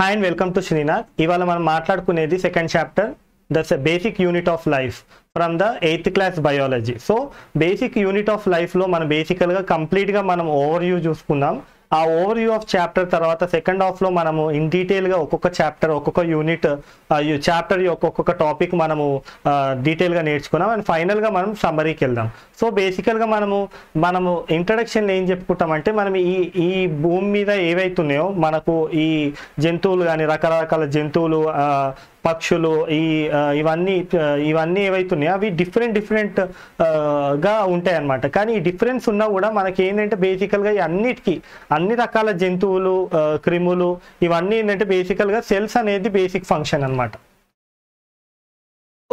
Hi and welcome to Srinath ఇవాళ మనం మాట్లాడుకునేది second chapter that's a basic unit of life from the eighth class biology so basic unit of లైఫ్లో మనం బేసికల్గా కంప్లీట్గా మనం ఓవర్ వ్యూ చూసుకుందాం ఆ ఓవర్ వ్యూ ఆఫ్ చాప్టర్ తర్వాత సెకండ్ హాఫ్లో మనము ఇన్ డీటెయిల్గా ఒక్కొక్క చాప్టర్ ఒక్కొక్క యూనిట్ చాప్టర్ యొక్క ఒక్కొక్క టాపిక్ మనము డీటెయిల్గా నేర్చుకున్నాం అండ్ ఫైనల్గా మనం సమ్మరీకి వెళ్దాం సో బేసికల్గా మనము మనము ఇంట్రడక్షన్ ఏం చెప్పుకుంటామంటే మనం ఈ ఈ భూమి మీద ఏవైతున్నాయో మనకు ఈ జంతువులు కానీ రకరకాల జంతువులు పక్షులు ఈ ఇవన్నీ ఇవన్నీ ఏవైతున్నాయో అవి డిఫరెంట్ డిఫరెంట్ గా ఉంటాయి అన్నమాట కానీ డిఫరెన్స్ ఉన్నా కూడా మనకి ఏంటంటే బేసికల్గా అన్నిటికీ అన్ని రకాల జంతువులు క్రిములు ఇవన్నీ ఏంటంటే బేసికల్గా సెల్స్ అనేది బేసిక్ ఫంక్షన్ అనమాట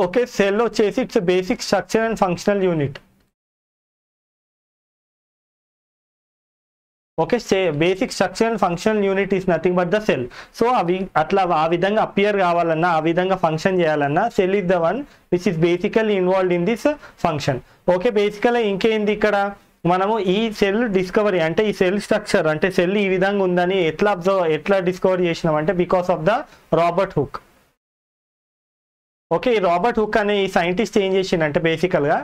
ఓకే సెల్ వచ్చేసి it's basic structure and functional unit okay basic structure and functional unit is nothing but the cell so అవి అట్లా ఆ విధంగా అపియర్ కావాలన్నా ఆ విధంగా ఫంక్షన్ చేయాలన్నా cell is the one which is basically involved in this function okay బేసికల్గా ఇంకేంది ఇక్కడ మనము ఈ సెల్ డిస్కవరీ అంటే ఈ సెల్ స్ట్రక్చర్ అంటే సెల్ ఈ విధంగా ఉందని ఎట్లా అబ్జర్వ్ ఎట్లా డిస్కవర్ చేసినాం అంటే because of the Robert Hooke okay ఈ రాబర్ట్ హుక్ అనే ఈ సైంటిస్ట్ ఏం చేసిండంటే బేసికల్గా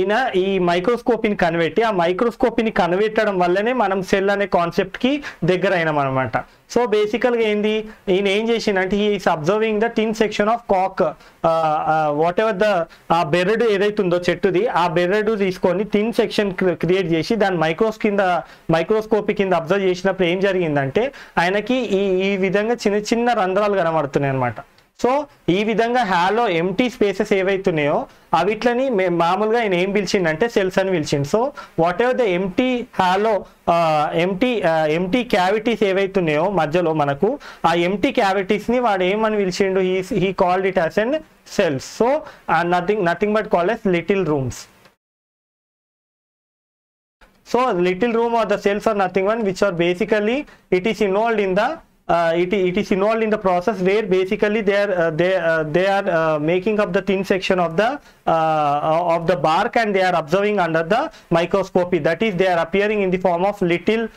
ఈయన ఈ మైక్రోస్కోపిని కనిపెట్టి ఆ మైక్రోస్కోపిని కనిపెట్టడం వల్లనే మనం సెల్ అనే కాన్సెప్ట్ కి దగ్గర అయినాం అనమాట సో బేసికల్గా ఏంది ఈయన ఏం చేసిందంటే is observing the thin section of cock what ever the ఆ బెర్రడు ఏదైతుందో చెట్టుది ఆ బెర్రడు తీసుకొని టిన్ సెక్షన్ క్రియేట్ చేసి దాని మైక్రోస్ కింద మైక్రోస్కోపీ కింద అబ్జర్వ్ చేసినప్పుడు ఏం జరిగిందంటే ఆయనకి ఈ ఈ విధంగా చిన్న చిన్న రంధ్రాలు కనబడుతున్నాయి అనమాట సో ఈ విధంగా హ్యాలో ఎంటీ స్పేసెస్ ఏవైతున్నాయో అవిట్లని మామూలుగా ఆయన ఏం పిలిచిండంటే సెల్స్ అని పిలిచిండు so whatever the empty hollow empty empty cavities ఏవైతున్నాయో మధ్యలో మనకు ఆ ఎంటీ క్యావిటీస్ని వాడు ఏమని పిలిచిండు he he called it as and cells so nothing nothing but call as little rooms so little room are the cells are nothing one which are basically it is involved in the uh, it, it is involved in the process where basically they are uh, they uh, they are uh, making up the thin section of the uh, uh, of the bark and they are observing under the microscopy that is they are appearing in the form of little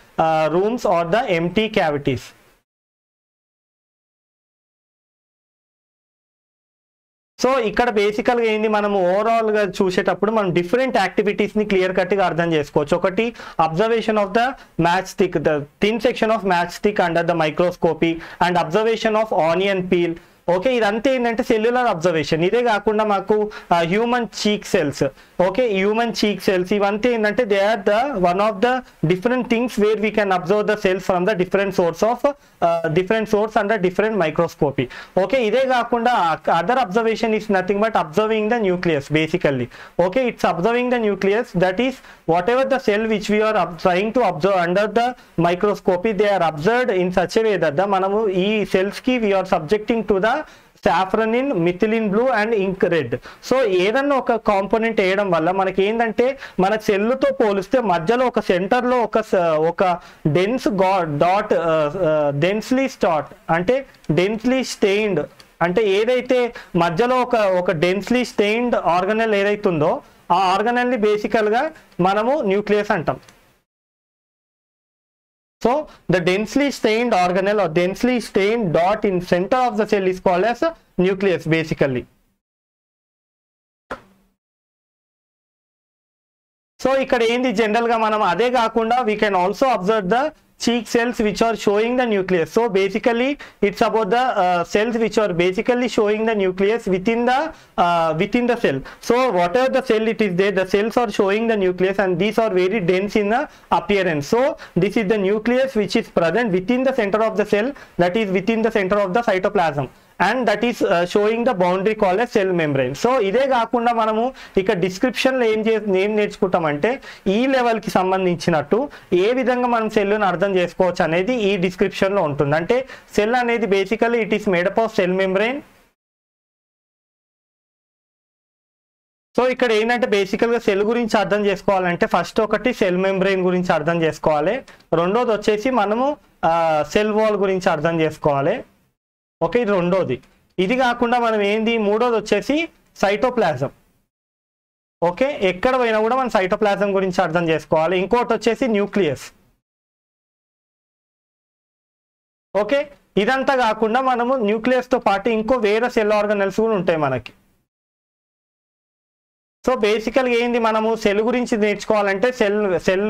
rooms or the empty cavities so ఇక్కడ బేసికల్గా ఏంది మనం ఓవరాల్గా చూసేటప్పుడు మనం different యాక్టివిటీస్ని clear కట్గా అర్థం చేసుకోవచ్చు ఒకటి observation of the matchstick the thin section of matchstick under the microscopy and observation of onion peel okay ఇదంతా ఏంటంటే సెల్యులర్ అబ్జర్వేషన్ ఇదే కాకుండా మాకు human cheek cells okay human cheek cells ఇవంతా ఏంటంటే they are the one of the different things where we can observe the cells from the different source of different source and different microscopy okay ఇదే కాకుండా other observation is nothing but observing the nucleus basically okay it's observing the nucleus that is whatever the cell which we are trying to observe under the microscopy they are observed in such way that the మనము ఈ cells కి we are subjecting to the safranin methylene blue and ink red so ఏదన్నా ఒక component వేయడం వల్ల మనకి ఏంటంటే మన సెల్లుతో పోలిస్తే మధ్యలో ఒక సెంటర్లో ఒక ఒక డెన్స్ డాట్ డెన్స్లీ స్టాట్ అంటే డెన్స్లీ స్టెయిన్డ్ అంటే ఏదైతే మధ్యలో ఒక ఒక డెన్స్లీ స్టెయిన్డ్ ఆర్గనల్ ఏదైతుందో ఆ ఆర్గనల్ని బేసికల్గా మనము న్యూక్లియస్ అంటాం So the densely stained organelle or densely stained dot in center of the cell is called as nucleus basically. So ఇక్కడ ఏంది జనరల్ గా మనం అదే కాకుండా we can also observe the cheek cells which are showing the nucleus so basically it's about the uh, cells which are basically showing the nucleus within the uh, within the cell so whatever the cell it is there the cells are showing the nucleus and these are very dense in the appearance so this is the nucleus which is present within the center of the cell that is within the center of the cytoplasm and that is showing the boundary call cell membrane so ఇదే కాకుండా మనము ఇక డిస్క్రిప్షన్లో ఏం చేసి ఏం నేర్చుకుంటామంటే ఈ లెవెల్కి సంబంధించినట్టు ఏ విధంగా మనం సెల్ను అర్థం చేసుకోవచ్చు అనేది ఈ డిస్క్రిప్షన్లో ఉంటుంది అంటే సెల్ అనేది basically it is made up of cell membrane so ఇక్కడ ఏంటంటే బేసికల్గా సెల్ గురించి అర్థం చేసుకోవాలంటే ఫస్ట్ ఒకటి సెల్ మెంబ్రెయిన్ గురించి అర్థం చేసుకోవాలి రెండోది వచ్చేసి మనము సెల్ వాల్ గురించి అర్థం చేసుకోవాలి ఓకే ఇది రెండోది ఇది కాకుండా మనం ఏంది మూడోది వచ్చేసి సైటోప్లాజం ఓకే ఎక్కడ పోయినా కూడా మనం సైటోప్లాజం గురించి అర్థం చేసుకోవాలి ఇంకోటి వచ్చేసి న్యూక్లియస్ ఓకే ఇదంతా కాకుండా మనము న్యూక్లియస్తో పాటు ఇంకో వేరే సెల్ ఆర్గనల్స్ కూడా ఉంటాయి మనకి సో బేసికల్గా ఏంది మనము సెల్ గురించి నేర్చుకోవాలంటే cell cell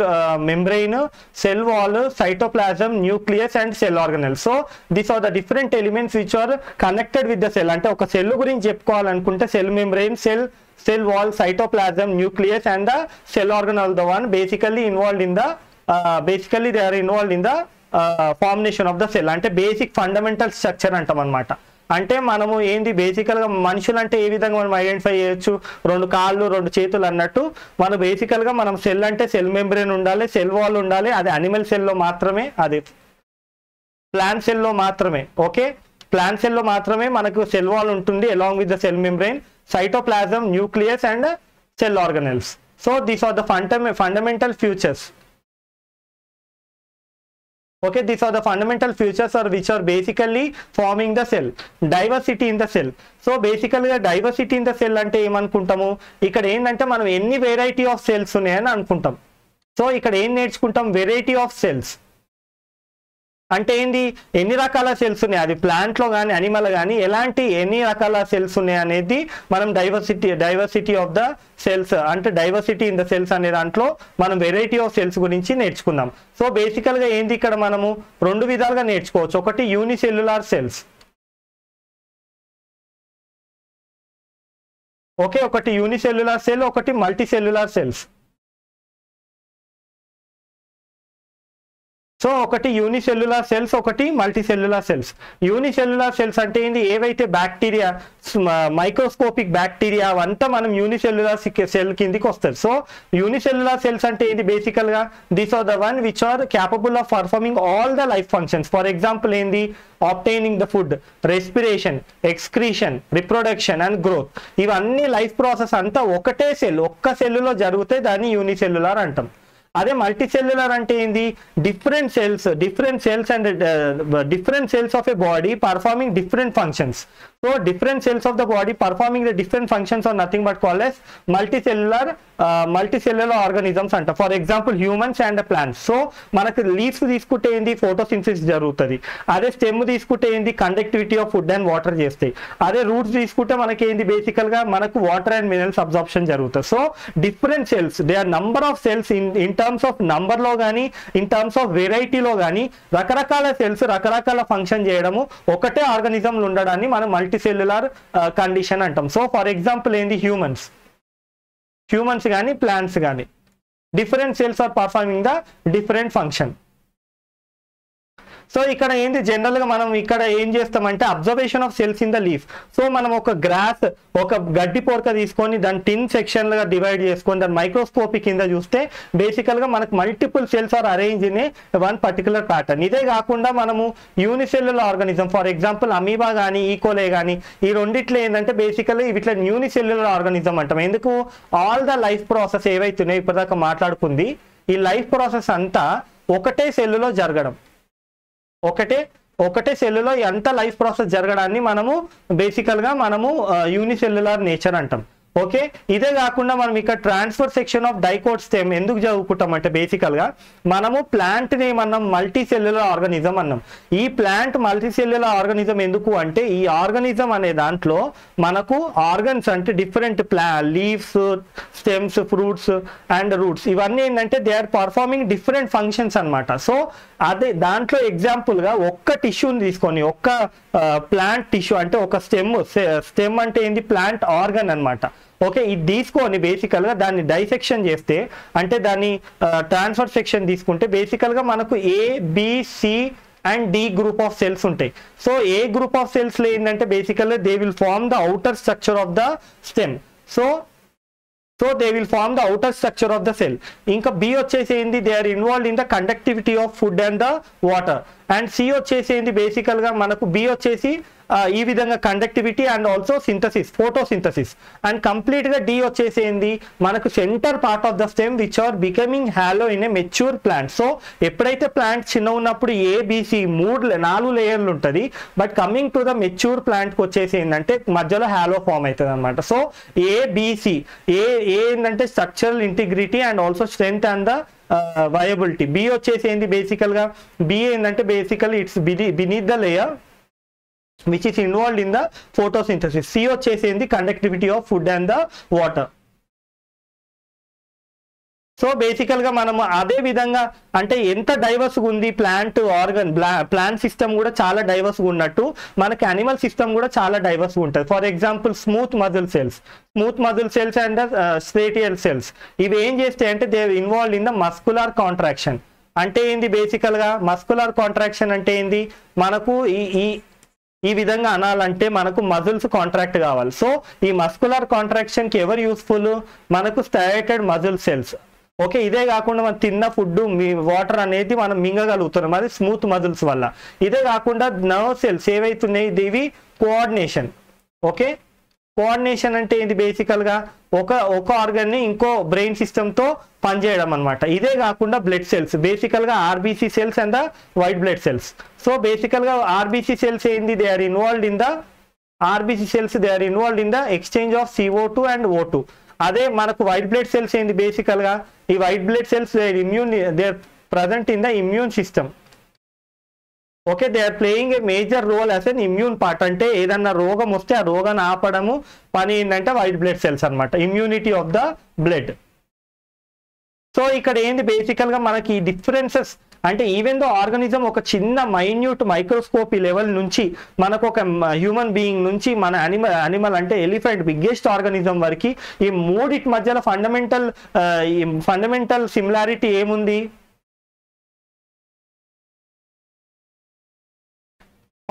membrane cell wall cytoplasm nucleus and cell organelle so this are the different elements which are connected with the cell అంటే ఒక సెల్ గురించి చెప్పుకోవాలనుకుంటే cell membrane cell cell wall cytoplasm nucleus and the cell organelle the one basically involved in the basically they are involved in the formation of the cell అంటే basic fundamental structure అంటాం అనమాట అంటే మనము ఏంది బేసికల్గా మనుషులంటే ఏ విధంగా మనం ఐడెంటిఫై చేయొచ్చు రెండు కాళ్ళు రెండు చేతులు అన్నట్టు మనం బేసికల్గా మనం సెల్ అంటే సెల్ మెంబ్రెయిన్ ఉండాలి సెల్ వాల్ ఉండాలి అది అనిమల్ సెల్లో మాత్రమే అది ప్లాన్ సెల్లో మాత్రమే ఓకే ప్లాన్ సెల్లో మాత్రమే మనకు సెల్ వాల్ ఉంటుంది along with the cell membrane cytoplasm nucleus and cell organelles so these are the funda fundamental features okay these are the fundamental features are which are basically forming the cell diversity in the cell so బేసికల్గా diversity in the cell అంటే ఏమనుకుంటాము ఇక్కడ ఏంటంటే మనం ఎన్ని variety of cells ఉన్నాయని అనుకుంటాం so ఇక్కడ ఏం నేర్చుకుంటాం వెరైటీ ఆఫ్ సెల్స్ అంటే ఏంది ఎన్ని రకాల సెల్స్ ఉన్నాయి అది ప్లాంట్లో కానీ అనిమల్ కానీ ఎలాంటి ఎన్ని రకాల సెల్స్ ఉన్నాయి అనేది మనం diversity diversity of the cells అంటే డైవర్సిటీ ఇన్ ద సెల్స్ అనే దాంట్లో మనం వెరైటీ ఆఫ్ సెల్స్ గురించి నేర్చుకుందాం సో బేసికల్గా ఏంది ఇక్కడ మనము రెండు విధాలుగా నేర్చుకోవచ్చు ఒకటి యూనిసెల్యులార్ సెల్స్ ఓకే ఒకటి యూనిసెల్యులార్ సెల్ ఒకటి మల్టీసెల్యులార్ సెల్స్ సో ఒకటి యూనిసెల్యులార్ సెల్స్ ఒకటి మల్టీసెల్యులార్ సెల్స్ యూనిసెల్యులార్ సెల్స్ అంటే ఏంది ఏవైతే బ్యాక్టీరియా మైక్రోస్కోపిక్ బ్యాక్టీరియా అవంతా మనం యూనిసెల్యులార్ సెల్ కిందికి వస్తారు సో యూనిసెల్యులార్ సెల్స్ అంటే ఏంది బేసికల్గా this are the one which are capable of performing all the life functions for example ఏంది obtaining the food respiration excretion reproduction and growth ఇవన్నీ life process అంతా ఒకటే సెల్ ఒక్క సెల్లులో జరిగితే దాన్ని యూనిసెల్యులార్ అంటాం అదే మల్టీ సెల్యులర్ అంటే ఏంది different cells different cells and different cells of a body performing different functions different cells of the body performing performing different functions functions nothing but call as multicellular multicellular organisms అంట for example humans and plants so మనకు leaves తీసుకుంటే ఏంది photosynthesis జరుగుతుంది అదే stem తీసుకుంటే ఏంది conductivity of food and water చేస్తాయి అదే రూట్స్ తీసుకుంటే మనకి ఏంది గా మనకు వాటర్ అండ్ మినరల్స్ అబ్జార్ప్షన్ జరుగుతుంది so different cells they are number of cells in in terms of లో కానీ ఇన్ టర్మ్స్ ఆఫ్ వెరైటీలో కానీ రకరకాల సెల్స్ రకరకాల ఫంక్షన్ చేయడము ఒకటే ఆర్గానిజం ఉండడాన్ని మనం మల్టీ మల్టీసెల్యులార్ కండిషన్ అంటాం సో ఫర్ ఎగ్జాంపుల్ ఏంది హ్యూమన్స్ హ్యూమన్స్ కానీ ప్లాంట్స్ కానీ different cells are performing the different function so ఇక్కడ ఏంటి జనరల్గా మనం ఇక్కడ ఏం చేస్తామంటే observation of cells in the leaf so మనం ఒక గ్రాస్ ఒక గడ్డి పోర్క తీసుకొని దాని టిన్ సెక్షన్లుగా డివైడ్ చేసుకొని దాని మైక్రోస్కోపిక్ కింద చూస్తే బేసికల్గా మనకు multiple cells are arrange in one particular pattern ఇదే కాకుండా మనము unicellular organism for example amoeba కానీ ఈకోలే కానీ ఈ రెండిట్లో ఏంటంటే బేసికల్ ఇట్లా యూనిసెల్యులర్ ఆర్గానిజం అంటాం ఎందుకు ఆల్ ద లైఫ్ ప్రాసెస్ ఏవైతున్నాయో ఇప్పటిదాకా మాట్లాడుకుంది ఈ లైఫ్ ప్రాసెస్ అంతా ఒకటే సెల్లులో జరగడం ఒకటే ఒకటే సెల్లులో ఎంత లైఫ్ ప్రాసెస్ జరగడాన్ని మనము బేసికల్గా మనము యూనిసెల్యులర్ నేచర్ అంటాం ఓకే ఇదే కాకుండా మనం ఇక్కడ transfer section of dicot stem ఎందుకు చదువుకుంటాం అంటే బేసికల్గా మనము ప్లాంట్ ని అన్నాం మల్టీ సెల్యులర్ ఆర్గనిజం అన్నాం ఈ ప్లాంట్ మల్టీ సెల్యులర్ ఆర్గనిజం ఎందుకు అంటే ఈ ఆర్గనిజం అనే దాంట్లో మనకు ఆర్గన్స్ అంటే డిఫరెంట్ ప్లా leaves stems fruits and roots ఇవన్నీ ఏంటంటే they are performing different functions అనమాట సో అదే దాంట్లో ఎగ్జాంపుల్గా ఒక్క టిష్యూని తీసుకొని ఒక్క ప్లాంట్ టిష్యూ అంటే ఒక స్టెమ్ స్టెమ్ అంటే ఏంది ప్లాంట్ ఆర్గన్ అనమాట ఓకే ఇది తీసుకొని బేసికల్గా దాన్ని డైసెక్షన్ చేస్తే అంటే దాన్ని ట్రాన్స్ఫర్ సెక్షన్ తీసుకుంటే బేసికల్గా మనకు A B C and D group of cells ఉంటాయి సో ఏ గ్రూప్ ఆఫ్ సెల్స్లో ఏంటంటే బేసికల్గా they will form the outer structure of the stem so so they will form the outer structure of the cell ఇంకా B వచ్చేసి ఏంది they are involve in the conductivity of food and the water and C వచ్చేసి ఏంది బేసికల్గా మనకు B వచ్చేసి ఈ విధంగా conductivity and also synthesis photosynthesis and కంప్లీట్గా డి వచ్చేసేంది మనకు center part of the stem which are becoming hollow in a mature plant so ఎప్పుడైతే ప్లాంట్ చిన్న ఉన్నప్పుడు ఏబిసి మూడు నాలుగు లేయర్లు ఉంటుంది but coming to the mature ప్లాంట్కి వచ్చేసి ఏంటంటే మధ్యలో హ్యాలో ఫామ్ అవుతుంది అనమాట so A B C A ఏంటంటే structural integrity and also strength and the viability B వచ్చేసి ఏంది బేసికల్గా బి ఏంటంటే బేసికల్ it's బిని beneath the layer which is involved in the photosynthesis C వచ్చేసింది conductivity of food and the water so బేసికల్గా మనము అదే విధంగా అంటే ఎంత డైవర్స్గా ఉంది ప్లాంట్ ఆర్గన్ ప్లాంట్ సిస్టమ్ కూడా చాలా డైవర్స్గా ఉన్నట్టు మనకి అనిమల్ సిస్టమ్ కూడా చాలా డైవర్స్గా ఉంటుంది for example smooth muscle cells smooth muscle cells and striated cells ఇవి ఏం చేస్తాయి అంటే they involve in the muscular contraction అంటే ఏంది బేసికల్గా మస్కులార్ కాంట్రాక్షన్ అంటే ఏంది మనకు ఈ ఈ ఈ విధంగా అనాలంటే మనకు మజిల్స్ కాంట్రాక్ట్ కావాలి సో ఈ మస్కులర్ కాంట్రాక్షన్కి ఎవరు యూస్ఫుల్ మనకు స్టైటెడ్ మజిల్ సెల్స్ ఓకే ఇదే కాకుండా మనం తిన్న ఫుడ్ మీ వాటర్ అనేది మనం మింగగలుగుతున్నాం అది స్మూత్ మజిల్స్ వల్ల ఇదే కాకుండా నర్వ్ సెల్స్ ఏవైతున్నాయి ఇవి కోఆర్డినేషన్ ఓకే కోఆర్డినేషన్ అంటే బేసికల్ బేసికల్గా ఒక ఒక ఆర్గన్ ని ఇంకో బ్రెయిన్ సిస్టమ్ తో పనిచేయడం అనమాట ఇదే కాకుండా బ్లడ్ సెల్స్ బేసికల్ గా RBC cells and the white blood cells so basical గా ఆర్బీసీ సెల్స్ ఏంది they are involved in the RBC cells they are involved in the exchange of CO two and O two అదే మనకు white blood cells ఏంది బేసికల్ గా ఈ white blood cells they immune they present in the immune system okay they are playing a major role as an immune part అంటే ఏదన్నా రోగం వస్తే ఆ రోగాన్ని ఆపడము పని ఏంటంటే వైట్ బ్లడ్ సెల్స్ అనమాట immunity of the blood so ఇక్కడ ఏంది బేసికల్గా మనకి ఈ డిఫరెన్సెస్ అంటే ఈవెన్ దో ఆర్గనిజం ఒక చిన్న మైన్యూట్ మైక్రోస్కోపీ లెవెల్ నుంచి మనకు ఒక హ్యూమన్ బీయింగ్ నుంచి మన అనిమల్ అనిమల్ అంటే ఎలిఫెంట్ బిగ్గెస్ట్ ఆర్గనిజం వరకు ఈ మూడిటి మధ్యలో ఫండమెంటల్ ఫండమెంటల్ సిమిలారిటీ ఏముంది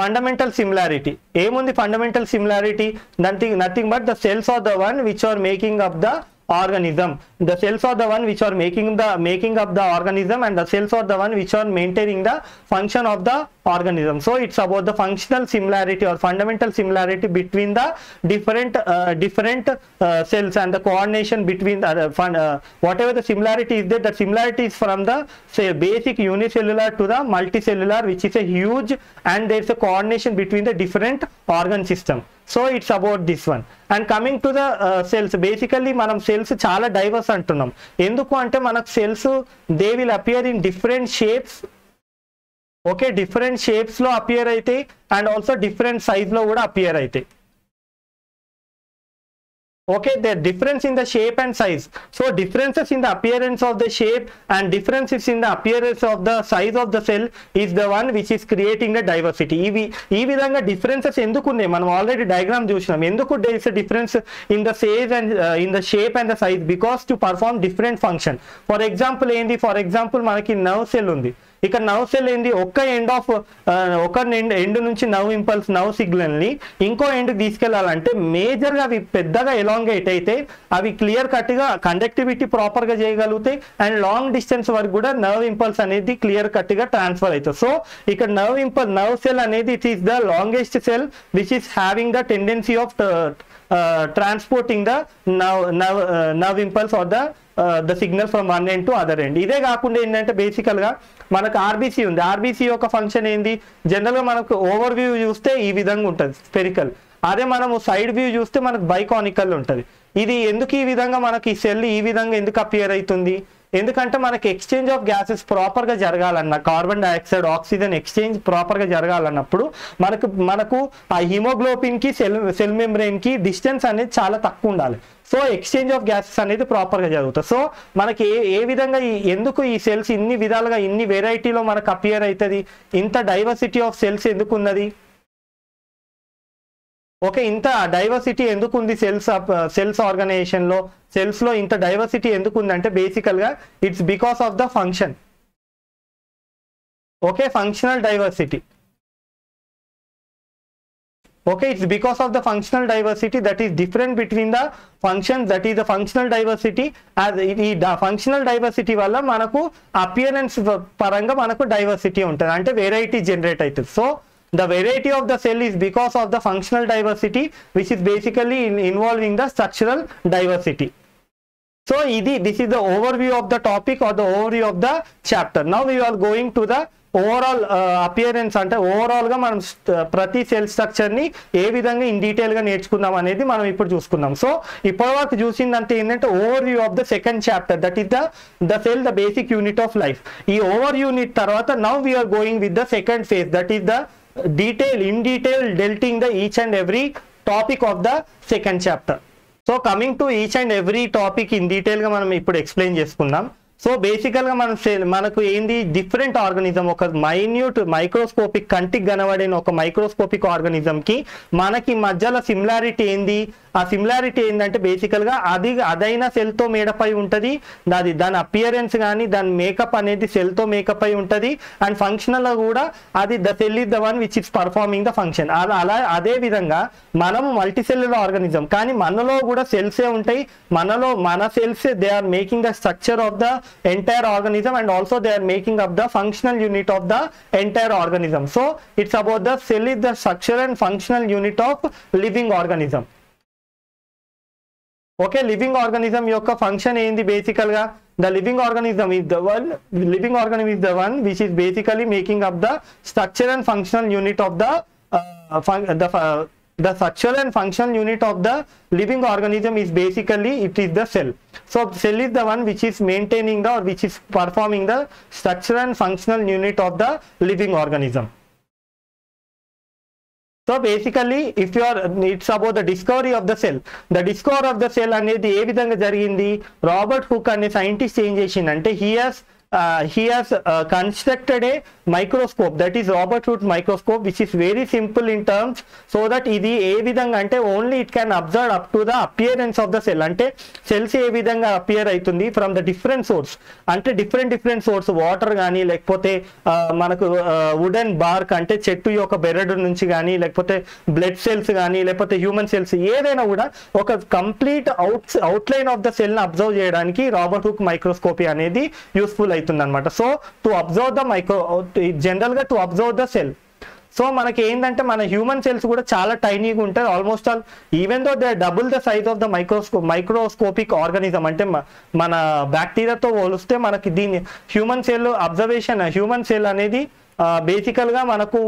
ఫండమెంటల్ సిమిలారిటీ ఏముంది fundamental similarity nothing nothing but the cells of the one which are making up the organism the cells are the one which are making the making up the organism and the cells are the one which are maintaining the function of the organism so it's about the functional similarity or fundamental similarity between the different uh, different uh, cells and the coordination between uh, the uh, fun, whatever the similarity is there the similarity is from the say basic unicellular to the multicellular which is a huge and there's a coordination between the different organ system so it's about this one and coming to the cells basically మనం cells చాలా diverse అంటున్నాం ఎందుకు అంటే మనకు cells they will appear in different shapes okay different షేప్స్లో appear అవుతాయి and also different సైజ్లో కూడా appear అవుతాయి okay there difference in the shape and size so differences in the appearance of the shape and differences in the appearance of the size of the cell is the one which is creating the diversity ఇవి ఈ విధంగా differences ఎందుకు ఉన్నాయి మనం already diagram చూసినాం ఎందుకు there is difference in the size and in the shape and the size because to perform different function for example ఏంది for example మనకి నర్వ్ సెల్ ఉంది ఇక్కడ నవ్ సెల్ ఏంది ఒక్క ఎండ్ ఆఫ్ ఒక ఎండ్ నుంచి నవ్ ఇంపల్స్ నవ్ సిగ్నల్ని ఇంకో ఎండ్ తీసుకెళ్లాలంటే మేజర్గా అవి పెద్దగా ఎలాంగేట్ అయితే అవి క్లియర్ కట్గా కండక్టివిటీ ప్రాపర్గా చేయగలుగుతాయి అండ్ లాంగ్ డిస్టెన్స్ వరకు కూడా నర్వ్ ఇంపల్స్ అనేది క్లియర్ గా ట్రాన్స్ఫర్ అవుతుంది సో ఇక్కడ నర్వ్ ఇంపల్స్ నర్వ్ సెల్ అనేది it is the longest cell which is having the tendency of transporting the nerve nerve nerve impulse or the the signal from one end to other end ఇదే కాకుండా ఏంటంటే బేసికల్గా మనకు RBC ఉంది RBC యొక్క function ఏంది జనరల్గా మనకు ఓవర్ వ్యూ చూస్తే ఈ విధంగా ఉంటుంది స్పెరికల్ అదే మనము సైడ్ వ్యూ చూస్తే మనకు బైకానికల్ ఉంటుంది ఇది ఎందుకు ఈ విధంగా మనకి సెల్ ఈ విధంగా ఎందుకు అపియర్ అవుతుంది ఎందుకంటే మనకి ఎక్స్చేంజ్ ఆఫ్ గ్యాసెస్ ప్రాపర్గా జరగాలన్న కార్బన్ డైఆక్సైడ్ ఆక్సిజన్ ఎక్స్చేంజ్ ప్రాపర్గా జరగాలన్నప్పుడు మనకు మనకు ఆ హిమోగ్లోబిన్కి సెల్ సెల్ మెంబ్రెయిన్కి డిస్టెన్స్ అనేది చాలా తక్కువ ఉండాలి సో ఎక్స్చేంజ్ ఆఫ్ గ్యాసెస్ అనేది ప్రాపర్గా జరుగుతుంది సో మనకి ఏ ఏ విధంగా ఎందుకు ఈ సెల్స్ ఇన్ని విధాలుగా ఇన్ని వెరైటీలో మనకు అపియర్ అవుతుంది ఇంత డైవర్సిటీ ఆఫ్ సెల్స్ ఎందుకు ఉన్నది ఓకే ఇంత డైవర్సిటీ ఎందుకు ఉంది సెల్స్ సెల్స్ ఆర్గనైజేషన్లో లో ఇంత డైవర్సిటీ ఎందుకు బేసికల్ బేసికల్గా it's because of the function okay functional diversity okay it's because of the functional diversity that is different between the function that is the functional diversity ఈ ఫంక్షనల్ డైవర్సిటీ వల్ల మనకు appearance పరంగా మనకు డైవర్సిటీ ఉంటుంది అంటే వెరైటీ జనరేట్ అవుతుంది so The variety of the cell is because of the functional diversity which is basically in involving the structural diversity. So idi, this is the overview of the topic or the overview of the chapter. Now we are going to the overall appearance అంటే overall గా మనం ప్రతి cell structure ని ఏ విధంగా in detail గా నేర్చుకుందాం అనేది మనం ఇప్పుడు చూసుకుందాం సో ఇప్పటి వరకు చూసిందంటే ఏంటంటే overview of the second chapter that is the the cell the basic unit of life ఈ ఓవర్ యూనిట్ తర్వాత now we are going with the second phase that is the detail in detail dealing the each and every topic of the second chapter so coming to each and every topic in డీటెయిల్గా మనం ఇప్పుడు explain చేసుకుందాం so బేసికల్గా మనం మనకు ఏంది different organism ఒక minute microscopic కంటికి కనబడిన ఒక మైక్రోస్కోపిక్ ఆర్గనిజంకి మనకి మధ్యలో సిమిలారిటీ ఏంది ఆ సిమిలారిటీ ఏంటంటే బేసికల్గా అది అదైన సెల్తో మేడప్ అయి ఉంటుంది అది దాని అపియరెన్స్ కానీ దాని మేకప్ అనేది సెల్తో మేకప్ అయి ఉంటుంది అండ్ ఫంక్షనల్గా కూడా అది the cell is the one which is performing the function అలా అలా అదే విధంగా మనము మల్టీ సెల్యులర్ ఆర్గానిజం కానీ మనలో కూడా సెల్సే ఉంటాయి మనలో మన cells they are making the structure of the entire organism and also they are making of the functional unit of the entire organism so it's about the cell is the structure and functional unit of living organism okay living organism యొక్క function ఏంది బేసికల్ గా the living organism is the one living organism is the one which is basically making up the structure and functional unit of the the the structural and functional unit of the living organism is basically it is the cell so cell is the one which is maintaining the or which is performing the structural and functional unit of the living organism so basically if you are it's about the discovery of the cell the discover of the cell అనేది ఏ విధంగా జరిగింది Robert Hooke అనే scientist ఏం చేసిందంటే he has uh, he has uh, constructed a microscope that is Robert route microscope which is very simple in terms so that ఇది ఏ విధంగా అంటే only it can observe up to the appearance of the cell అంటే cells ఏ విధంగా appear అవుతుంది from the different source అంటే different different source water కానీ లేకపోతే uh, మనకు వుడెన్ uh, బార్క్ అంటే చెట్టు యొక్క బెరడు నుంచి కానీ లేకపోతే బ్లడ్ సెల్స్ కానీ లేకపోతే హ్యూమన్ సెల్స్ ఏదైనా కూడా ఒక complete out outline of the సెల్ని observe చేయడానికి రాబర్ట్ హుక్ మైక్రోస్కోపీ అనేది యూస్ఫుల్ అవుతుంది అనమాట so to observe the micro general గా to observe the cell so మనకి ఏంటంటే మన హ్యూమన్ సెల్స్ కూడా చాలా టైనీగా ఉంటాయి almost all even though they double the size of the microscope microscopic organism అంటే మన బ్యాక్టీరియాతో పోలిస్తే మనకి దీన్ని human cell observation human cell అనేది బేసికల్ గా మనకు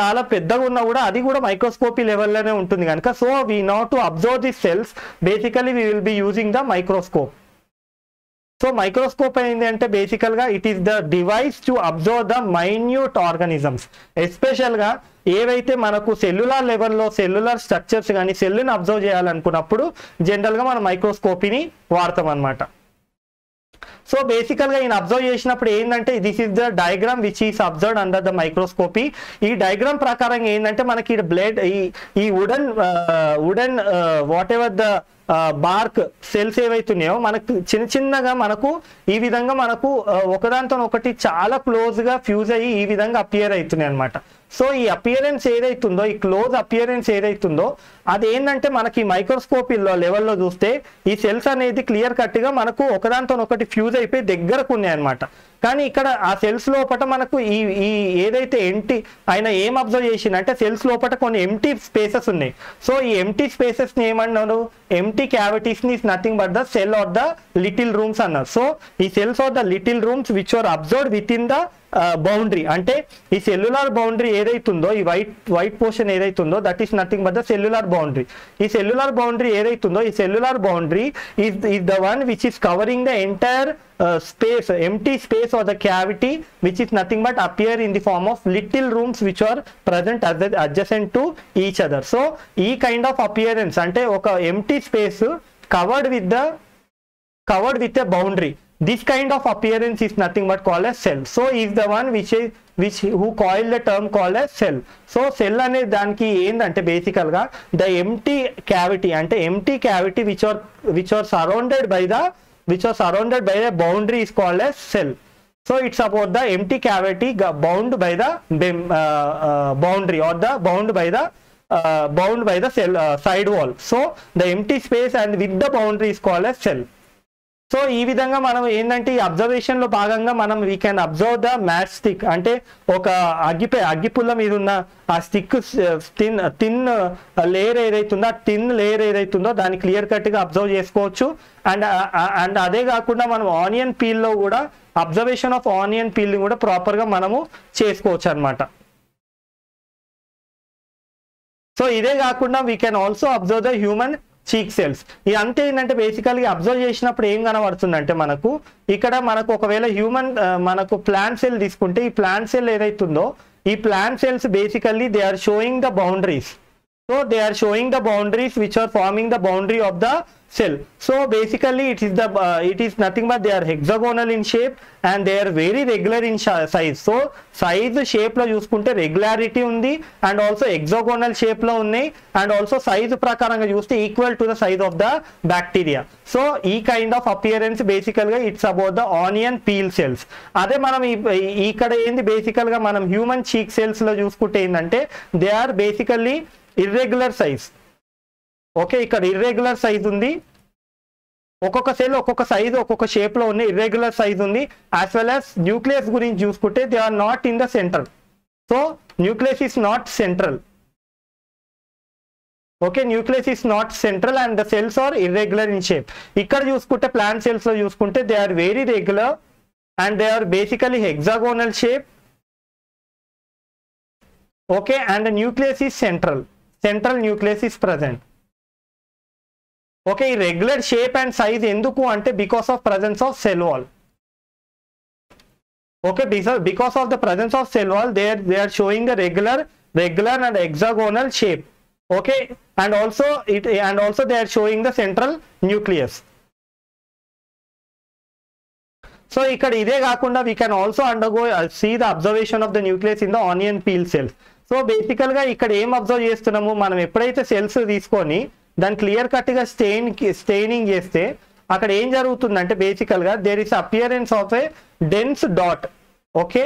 చాలా పెద్దగా ఉన్నా కూడా అది కూడా మైక్రోస్కోపీ లెవెల్లోనే ఉంటుంది కనుక so we not to observe the cells basically we will be using the microscope so microscope ఏంటంటే అంటే బేసికల్గా it is the device to observe the minute organisms ఎస్పెషల్గా ఏవైతే మనకు సెల్యులార్ లెవెల్లో సెల్యులార్ స్ట్రక్చర్స్ కానీ సెల్లుని అబ్జర్వ్ చేయాలనుకున్నప్పుడు జనరల్గా మనం మైక్రోస్కోపీని వాడతాం అనమాట సో బేసికల్గా నేను అబ్జర్వ్ చేసినప్పుడు ఏంటంటే this is the diagram which is observed under the microscopy ఈ డయాగ్రామ్ ప్రకారం ఏంటంటే మనకి ఈ బ్లేడ్ ఈ ఈ wooden wooden whatever the bark cells ఏవైతున్నాయో మనకు చిన్న చిన్నగా మనకు ఈ విధంగా మనకు uh, ఒకదానితో ఒకటి చాలా క్లోజ్గా ఫ్యూజ్ అయ్యి ఈ విధంగా అపియర్ అవుతున్నాయి అనమాట సో ఈ అపియరెన్స్ ఏదైతుందో ఈ క్లోజ్ అపియరెన్స్ ఏదైతుందో అది ఏంటంటే మనకి మైక్రోస్కోప్ లెవెల్లో చూస్తే ఈ సెల్స్ అనేది క్లియర్ కట్గా మనకు ఒకదానితో ఒకటి ఫ్యూజ్ అయిపోయి దగ్గరకు ఉన్నాయన్నమాట కానీ ఇక్కడ ఆ సెల్స్ లోపల మనకు ఈ ఈ ఏదైతే ఎంటీ ఆయన ఏం అబ్జర్వ్ అంటే సెల్స్ లోపల కొన్ని ఎంటీ స్పేసెస్ ఉన్నాయి సో ఈ ఎంటీ స్పేసెస్ని ఏమన్నారు empty క్యావిటీస్ని is nothing but the cell of the little rooms అన్నారు సో ఈ cells of the little rooms which are observe with in the boundary అంటే ఈ సెల్యులార్ బౌండరీ ఏదైతుందో ఈ వైట్ వైట్ పోర్షన్ ఏదైతుందో that is nothing but the cellular boundary ఈ cellular boundary ఏదైతుందో ఈ cellular boundary is is the one which is covering the entire space empty space of the cavity which is nothing but appear in the form of little rooms which are present adjacent to each other so ఈ kind of appearance అంటే ఒక empty space covered with the covered with the boundary this kind of appearance is nothing but call as cell so is the one which which who coil the term call as cell so cell అనేది దానికి ఏంటంటే బేసికల్ గా the empty cavity అంటే empty cavity which are which are surrounded by the which are surrounded by a boundary is called as cell. So it's about the empty cavity bound by the uh, uh, boundary or the bound by the uh, bound by the cell uh, side wall. So the empty space and with the boundary is called as cell. So ఈ విధంగా మనం ఏంటంటే ఈ observation లో భాగంగా మనం we can observe the matchstick అంటే ఒక అగ్గిపై అగ్గిపుల్ల మీద ఉన్న ఆ స్టిక్ థిన్ థిన్ లేయర్ ఏదైతుందో ఆ థిన్ లేయర్ ఏదైతుందో దాన్ని క్లియర్ కట్ గా అబ్జర్వ్ చేసుకోవచ్చు అండ్ అండ్ అదే కాకుండా మనం ఆనియన్ పీల్ లో కూడా అబ్జర్వేషన్ ఆఫ్ ఆనియన్ పీల్ ని కూడా ప్రాపర్ గా మనము చేసుకోవచ్చు అనమాట సో ఇదే కాకుండా we can also observe the human cheek cells ఇదంతా ఏంటంటే బేసికల్గా అబ్జర్వ్ చేసినప్పుడు ఏం కనబడుతుందంటే మనకు ఇక్కడ మనకు ఒకవేళ హ్యూమన్ మనకు ప్లాంట్ సెల్ తీసుకుంటే ఈ ప్లాంట్ సెల్ ఏదైతుందో ఈ plant cells basically they are showing the boundaries So they are showing the boundaries which are forming the boundary of the cell. So basically it is the uh, it is nothing but they are hexagonal in shape and they are very regular in size. So size shape lo chusukunte regularity undi and also hexagonal shape lo unnai and also size prakaranga chuste equal to the size of the bacteria so e kind of appearance basically it's about the onion peel cells ade manam ikkada endi basically బేసికల్ గా మనం human cheek cells లో చూసుకుంటే ఏంటంటే they are irregular size okay ఇక్కడ irregular size ఉంది ఒక్కొక్క cell ఒక్కొక్క సైజు ఒక్కొక్క షేప్లో ఉన్న ఇర్రెగ్యులర్ సైజ్ ఉంది యాజ్ వెల్ యాజ్ న్యూక్లియస్ గురించి చూసుకుంటే they are not in the central so nucleus is not central okay nucleus is not central and the cells are irregular in shape ఇక్కడ చూసుకుంటే plant సెల్స్లో చూసుకుంటే they are very regular and they are basically hexagonal shape okay and nucleus is central central nucleus is present. Okay, regular shape and size enduku ante because of presence of cell wall. Okay, because of the presence of cell wall, they are, showing the regular, regular and hexagonal shape. Okay, and also it and also they are showing the central nucleus. So we can also undergo uh, see the observation of the nucleus in the onion peel cell. So బేసికల్గా ఇక్కడ ఏం observe చేస్తున్నాము మనం ఎప్పుడైతే cells తీసుకొని దాన్ని clear కట్గా strain staining చేస్తే అక్కడ ఏం జరుగుతుందంటే బేసికల్గా there is appearance of a dense dot okay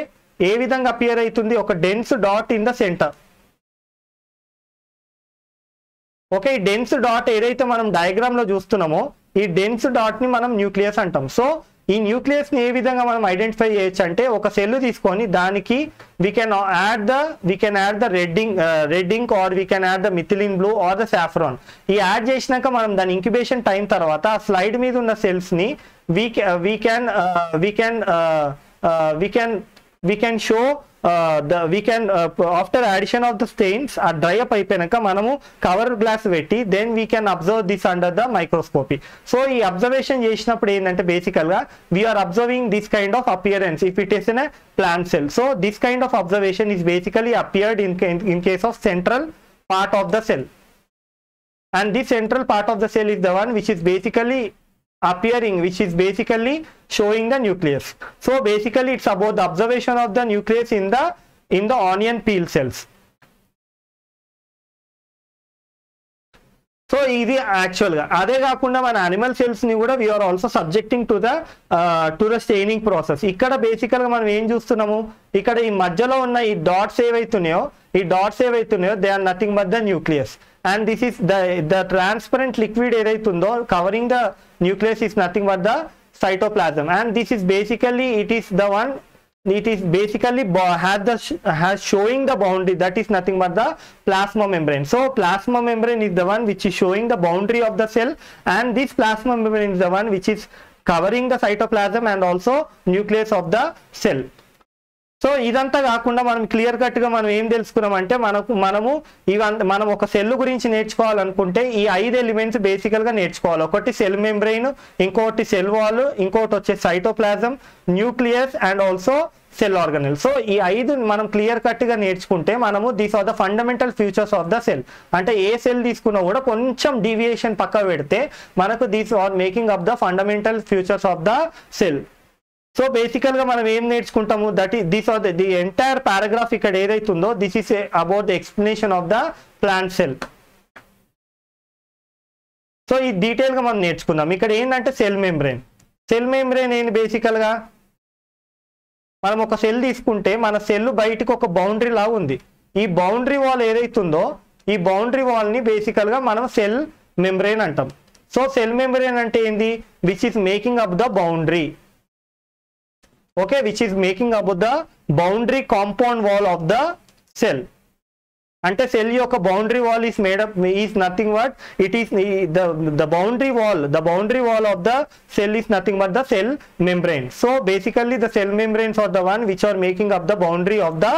ఏ విధంగా అపియర్ అవుతుంది ఒక dense dot in the center okay ఈ డెన్స్ డాట్ ఏదైతే మనం డయాగ్రామ్ లో చూస్తున్నామో ఈ డెన్స్ డాట్ ని మనం న్యూక్లియస్ అంటాం సో ఈ న్యూక్లియస్ని ఏ విధంగా మనం ఐడెంటిఫై చేయొచ్చు అంటే ఒక సెల్ తీసుకొని దానికి we can add the we can add the reading reading or we can add the methylene blue or the saffron ఈ యాడ్ చేసినాక మనం దాని ఇంక్యుబేషన్ టైం తర్వాత ఆ స్లైడ్ మీద ఉన్న సెల్స్ని we we can we can we can we can show Uh, we can uh, after addition of the stains a uh, dry pipe cover glass vetti, then we can observe this under the microscopy so this observation is basically we are observing this kind of appearance if it is in a plant cell so this kind of observation is basically appeared in case of central part of the cell and this central part of the cell is the one which is basically appearing which is basically showing the nucleus so basically it's about the observation of the nucleus in the in the onion peel cells So, this is actual. That's animal cells we are also subjecting to the, uh, to the staining process. Here, basically, we are going to use the dots. They are nothing but the nucleus and this is the, the transparent liquid edaythundo covering the nucleus is nothing but the cytoplasm and this is basically it is the one it is basically has the has showing the boundary that is nothing but the plasma membrane so plasma membrane is the one which is showing the boundary of the cell and this plasma membrane is the one which is covering the cytoplasm and also nucleus of the cell so ఇదంతా కాకుండా మనం clear కట్గా మనం ఏం తెలుసుకున్నామంటే మనకు మనము ఇవంత మనం ఒక సెల్ గురించి నేర్చుకోవాలనుకుంటే ఈ ఐదు ఎలిమెంట్స్ బేసికల్గా నేర్చుకోవాలి ఒకటి సెల్ మెంబ్రెయిన్ ఇంకోటి సెల్ వాల్ ఇంకోటి వచ్చే cytoplasm nucleus and also cell organelle so ఈ ఐదు మనం క్లియర్ కట్గా నేర్చుకుంటే మనము these are the fundamental futures of the cell అంటే ఏ సెల్ తీసుకున్నా కూడా కొంచెం డీవియేషన్ పక్క పెడితే మనకు these are making of the fundamental futures of the cell so బేసికల్గా మనం ఏం నేర్చుకుంటాము దట్ ఈ this are the entire paragraph ఇక్కడ ఏదైతే ఉందో this is about the explanation of the plant cell so ఈ డీటెయిల్గా మనం నేర్చుకుందాం ఇక్కడ ఏంటంటే సెల్ మెంబ్రెయిన్ సెల్ మెంబ్రెయిన్ బేసికల్ బేసికల్గా మనం ఒక సెల్ తీసుకుంటే మన సెల్ బయటకు ఒక బౌండరీ లా ఉంది ఈ బౌండరీ వాల్ ఉందో ఈ బౌండరీ వాల్ని బేసికల్గా మనం సెల్ మెంబ్రెయిన్ అంటాం సో సెల్ మెంబ్రెయిన్ అంటే ఏంది which is making up the boundary okay which is making about the boundary compound wall of the cell అంటే సెల్ యొక్క boundary wall is made up is nothing but it is the the boundary wall the boundary wall of the cell is nothing but the cell membrane so basically the cell membranes are the one which are making up the boundary of the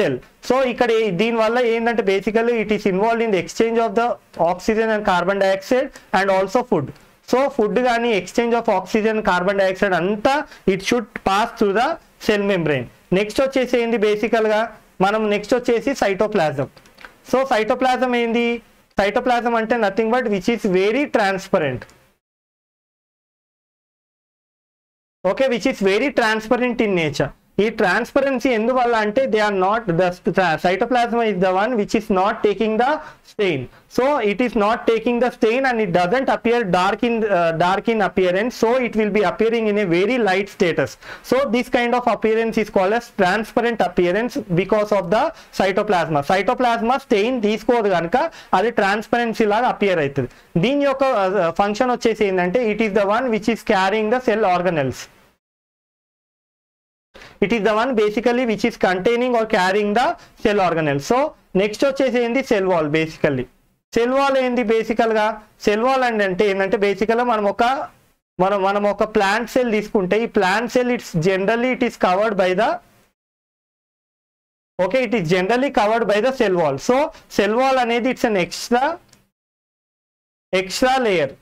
cell so ఇక్కడ దీనివల్ల ఏంటంటే basically it is involve in the exchange of the oxygen and carbon dioxide and also food so food కానీ exchange of oxygen carbon dioxide అంతా it should pass through the cell membrane next వచ్చేసి ఏంది బేసికల్గా మనం next వచ్చేసి cytoplasm so cytoplasm ఏంది cytoplasm అంటే nothing but which is very transparent okay which is very transparent in nature ఈ transparency ఎందువల్ల అంటే they are not the cytoplasm is the one which is not taking the stain so it is not taking the stain and it doesn't appear dark in dark in appearance so it will be appearing in a very light status so this kind of appearance is call as transparent appearance because of the cytoplasm cytoplasm stain తీసుకోదు కనుక అది transparency లాగా appear అవుతుంది దీని యొక్క function uh, uh, వచ్చేసి ఏంటంటే it is the one which is carrying the cell organelles it is the one basically which is containing or carrying the cell organelle so next వచ్చేసి ఏంది cell wall basically cell wall ఏంది బేసికల్గా cell wall అంటే ఏంటంటే బేసికల్గా మనం ఒక మనం మనం ఒక ప్లాంట్ సెల్ తీసుకుంటే ఈ plant cell it's generally it is covered by the okay it is generally covered by the cell wall so cell wall అనేది it's an extra extra layer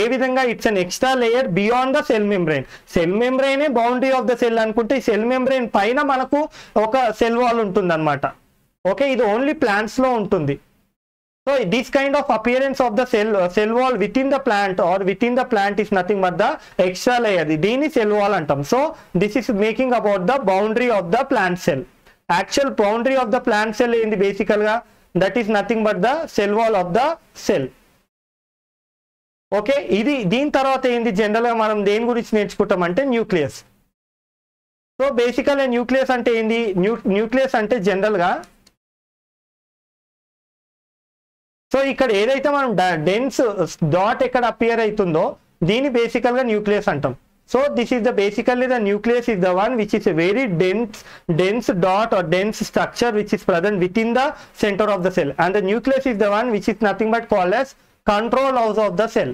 ఏ విధంగా it's an extra layer beyond the cell membrane cell మెంబ్రెయినే boundary of the cell అనుకుంటే ఈ cell membrane పైన మనకు ఒక cell wall అనమాట okay ఇది only ప్లాంట్స్లో ఉంటుంది so this kind of appearance of the cell cell wall within the plant or within the plant is nothing but the extra layer దీన్ని సెల్ వాల్ అంటాం so this is making about the boundary of the plant cell actual boundary of the plant cell ఏంది బేసికల్గా that is nothing but the cell wall of the cell okay ఇది దీని తర్వాత ఏంది జనరల్గా మనం దేని గురించి నేర్చుకుంటాం అంటే న్యూక్లియస్ సో బేసికల్ న్యూక్లియస్ అంటే ఏంది న్యూ న్యూక్లియస్ అంటే జనరల్గా సో ఇక్కడ ఏదైతే మనం డెన్స్ డాట్ ఎక్కడ అపియర్ అవుతుందో దీన్ని బేసికల్గా న్యూక్లియస్ అంటాం so this is the basically the nucleus is the one which is very dense dense dot or dense structure which is present within the centre of the cell and the nucleus is the one which is nothing but called as control house of the cell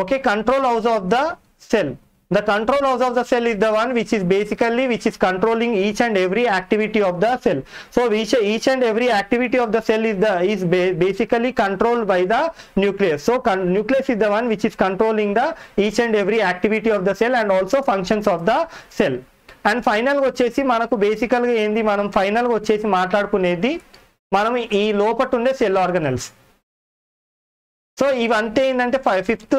okay control house of the cell the control house of the cell is the one which is basically which is controlling each and every activity of the cell so each, each and every activity of the cell is the is ba basically controlled by the nucleus so nucleus is the one which is controlling the each and every activity of the cell and also functions of the cell and ఫైనల్గా వచ్చేసి మనకు బేసికల్గా ఏంది మనం ఫైనల్గా వచ్చేసి మాట్లాడుకునేది మనం ఈ లోపల ఉండే సెల్ ఆర్గనల్స్ సో ఇవంటే ఏంటంటే ఫైవ్ ఫిఫ్త్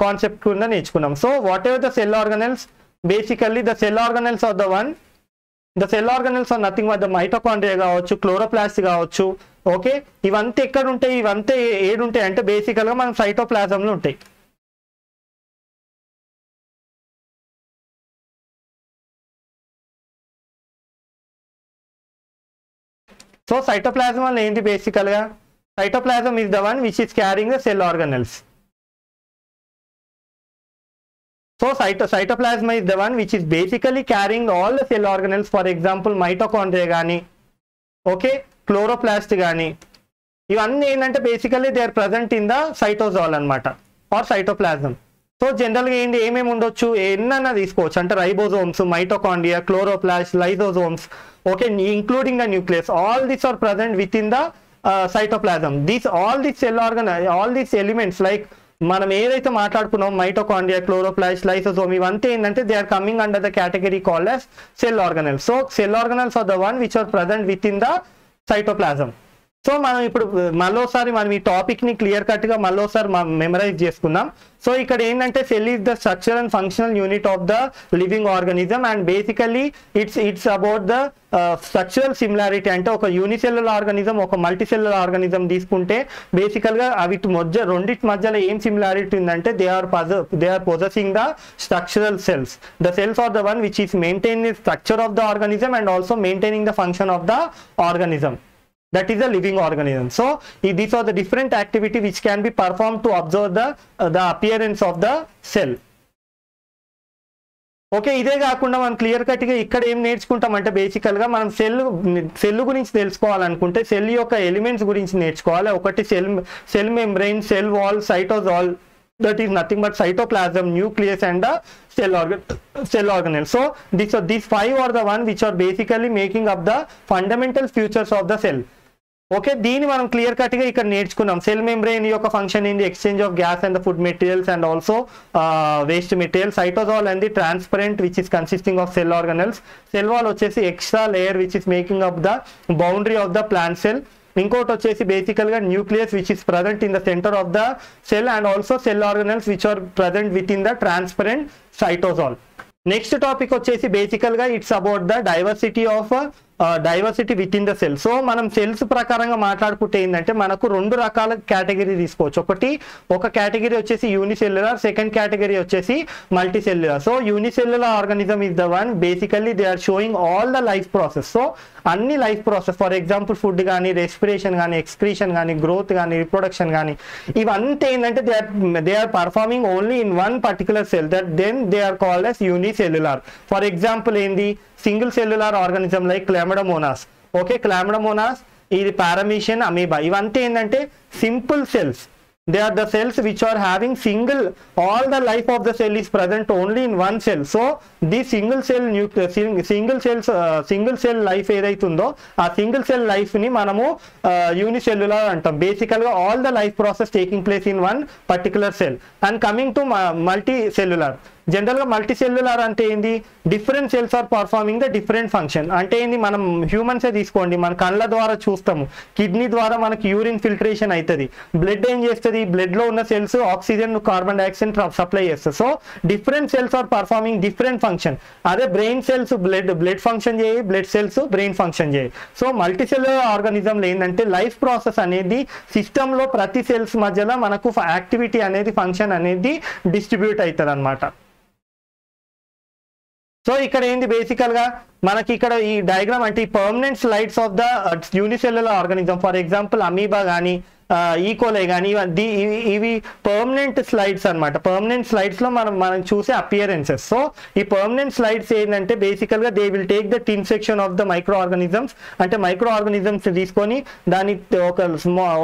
కాన్సెప్ట్ కింద నేర్చుకున్నాం so whatever the cell organelles basically the cell organelles of the one the cell organelles are nothing వద్ద మైటోకాండ్రియా కావచ్చు క్లోరోప్లాస్ట్ కావచ్చు ఓకే ఇవంతా ఎక్కడ ఉంటాయి ఇవంతా ఏడుంటాయి అంటే బేసికల్గా మనం సైటోప్లాజంలో ఉంటాయి సో సైటోప్లాజం వల్ల ఏంటి బేసికల్గా cytoplasm is the one which is carrying the cell organelles so cyto సైటోప్లాజమా is the one which is basically carrying all the cell organelles for example mitochondria కానీ ఓకే క్లోరోప్లాస్ట్ కానీ ఇవన్నీ ఏంటంటే basically they are present in the cytosol అనమాట or cytoplasm so జనరల్గా ఏంటి ఏమేమి ఉండొచ్చు ఎన్నైనా తీసుకోవచ్చు అంటే ribosomes mitochondria chloroplast lysosomes okay including the nucleus all this are present within the cytoplasm these all this cell organ all this elements like మనం ఏదైతే మాట్లాడుకున్నాం మైటోకాండియా క్లోరోప్లాస్ లైసోజోమ్ ఇవంతా ఏంటంటే they are coming under the category call cell organelles so cell organelles are the one which are present with in the cytoplasm so మనం ఇప్పుడు మళ్ళోసారి మనం ఈ టాపిక్ ని క్లియర్ కట్ గా మళ్ళోసారి మెమరైజ్ చేసుకుందాం సో ఇక్కడ ఏంటంటే cell is the structure and functional unit of the living organism and basically it's it's about the structural similarity అంటే ఒక యూనిసెల్యులర్ ఆర్గానిజం ఒక మల్టీసెల్యులర్ ఆర్గానిజం తీసుకుంటే బేసికల్గా వీటి మధ్య రెండింటి మధ్యలో ఏం సిమిలారిటీ ఉందంటే they are they are possessing the structural cells the cells are the one which is maintain the structure of the organism and also maintaining the function of the organism that is the living organism so ఈ these are the different activity which can be perform to observe the the appearance of the cell okay ఇదే కాకుండా మనం clear గా ఇక్కడ ఏం నేర్చుకుంటాం బేసికల్ బేసికల్గా మనం సెల్ సెల్ గురించి తెలుసుకోవాలనుకుంటే సెల్ యొక్క ఎలిమెంట్స్ గురించి నేర్చుకోవాలి ఒకటి cell cell membrane cell wall cytosol that is nothing but cytoplasm nucleus and the cell organ cell organelle so this these five are the one which are basically making up the fundamental futures of the cell okay దీన్ని మనం clear గా ఇక్కడ నేర్చుకున్నాం cell membrane యొక్క function ఏంది exchange of gas and food materials and also waste material cytosol and the transparent which is consisting of cell organelles cell wall వచ్చేసి extra layer which is making of the boundary of the plant cell ఇంకోటి వచ్చేసి బేసికల్గా nucleus which is present in the centre of the cell and also cell organelles which are present within the transparent cytosol next topic వచ్చేసి బేసికల్గా it's about the diversity of diversity within the cell so మనం cells ప్రకారంగా మాట్లాడుకుంటే ఏంటంటే మనకు రెండు రకాల category తీసుకోవచ్చు ఒకటి ఒక కేటగిరీ వచ్చేసి యూనిసెల్యులర్ సెకండ్ కేటగిరీ వచ్చేసి multicellular so unicellular organism is the one basically they are showing all the life process so అన్ని life process for example food కానీ రెస్పిరేషన్ కానీ ఎక్స్క్రీషన్ కానీ గ్రోత్ కానీ రిప్రొడక్షన్ కానీ ఇవంతా ఏంటంటే they are they are performing only in one particular cell that then they are called as unicellular for example ఏంది single cellular organism like Chlamydomonas okay Chlamydomonas ఇది పారామీషియన్ amoeba ఇవంతా ఏంటంటే simple cells they are the cells which are having single all the life of the cell is present only in one cell so the single cell single cells single cell life ఏదైతుందో ఆ single cell లైఫ్ని మనము unicellular uh, అంటాం బేసికల్గా all the life process taking place in one particular cell and coming to multicellular జనరల్గా multi cellular అంటే ఏంది different cells are performing the different function అంటే ఏంది మనం హ్యూమన్సే తీసుకోండి మన కళ్ళ ద్వారా చూస్తాము కిడ్నీ ద్వారా మనకి యూరిన్ ఫిల్ట్రేషన్ అవుతుంది బ్లడ్ ఏం చేస్తుంది బ్లడ్లో ఉన్న cells oxygen carbon dioxide supply చేస్తుంది so different cells are performing different function అదే brain cells blood blood function చేయి బ్లడ్ సెల్స్ బ్రెయిన్ ఫంక్షన్ చేయి సో మల్టీ సెల్యులర్ ఆర్గానిజంలో ఏంటంటే లైఫ్ ప్రాసెస్ అనేది సిస్టంలో ప్రతి సెల్స్ మధ్యలో మనకు యాక్టివిటీ అనేది ఫంక్షన్ అనేది డిస్ట్రిబ్యూట్ అవుతుంది అనమాట సో ఇక్కడ ఏంది బేసికల్ గా మనకి ఇక్కడ ఈ డయాగ్రామ్ అంటే ఈ permanent slides of the unicellular organism for example amoeba కానీ ఈకోలే కానీ ఇవి పర్మనెంట్ స్లైడ్స్ అనమాట పర్మనెంట్ స్లైడ్స్లో మనం మనం చూసే అపియరెన్సెస్ సో ఈ పర్మనెంట్ స్లైడ్స్ ఏంటంటే బేసికల్గా they will take the thin section of the microorganisms అంటే మైక్రో ఆర్గనిజమ్స్ తీసుకొని దాని ఒక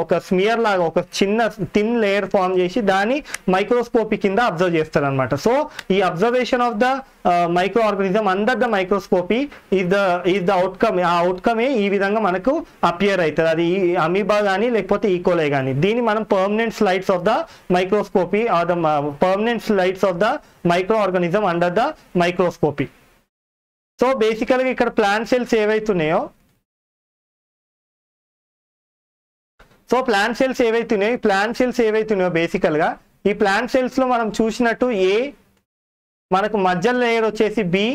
ఒక స్మియర్ లాగా ఒక చిన్న టిన్ లేయర్ ఫామ్ చేసి దాన్ని మైక్రోస్కోపీ కింద అబ్జర్వ్ చేస్తారు అనమాట సో ఈ observation of the microorganism under the microscopy is the is the outcome ఆ అవుట్కమే ఈ విధంగా మనకు అపియర్ అవుతుంది అది అమీబా కానీ లేకపోతే ఈకో ఫోటోలే కానీ దీన్ని మనం permanent slides of the microscopy or the permanent slides of the microorganism under the microscopy so బేసికల్గా ఇక్కడ ప్లాంట్ సెల్స్ ఏవైతున్నాయో సో ప్లాంట్ సెల్స్ ఏవైతున్నాయో ఈ ప్లాంట్ సెల్స్ ఏవైతున్నాయో బేసికల్గా ఈ ప్లాంట్ సెల్స్లో మనం చూసినట్టు ఏ మనకు మధ్య లేయర్ వచ్చేసి బి